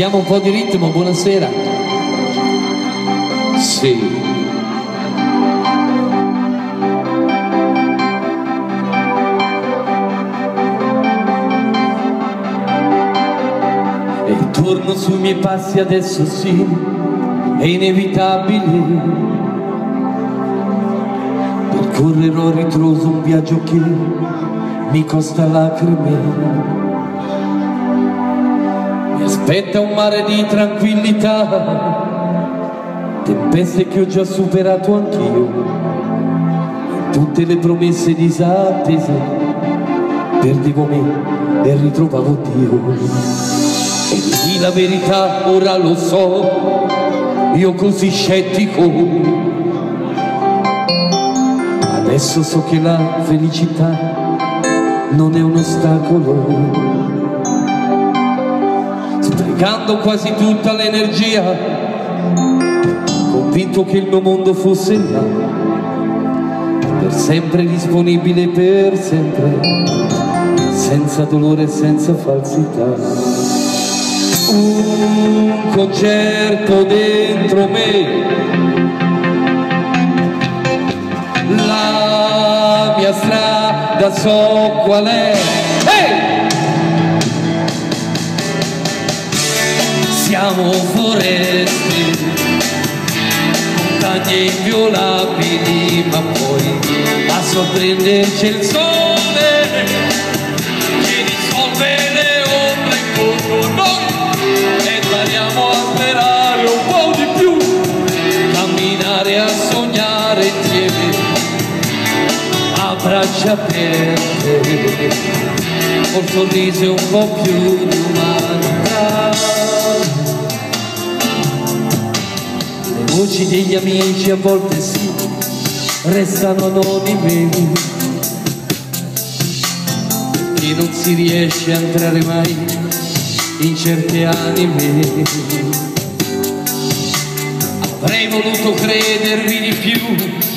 Mettiamo un po' di ritmo, buonasera. Sì. E torno sui miei passi adesso sì, è inevitabile. Percorrerò ritroso un viaggio che mi costa lacrime aspetta un mare di tranquillità, tempeste che ho già superato anch'io, tutte le promesse disattese, perdevo me e ritrovavo Dio. E di la verità ora lo so, io così scettico, adesso so che la felicità non è un ostacolo sprecando quasi tutta l'energia, convinto che il mio mondo fosse là, per sempre disponibile per sempre, senza dolore e senza falsità. Un concerto dentro me, la mia strada so qual è. Siamo foreste, montagne inviolabili, ma poi a sorprenderci il sole. Che dissolve le ombre intorno noi e impariamo a sperare un po' di più, camminare a sognare insieme a braccia aperte, col sorriso un po' più di voci degli amici a volte sì, restano anonime perché non si riesce a entrare mai in certe anime. Avrei voluto credervi di più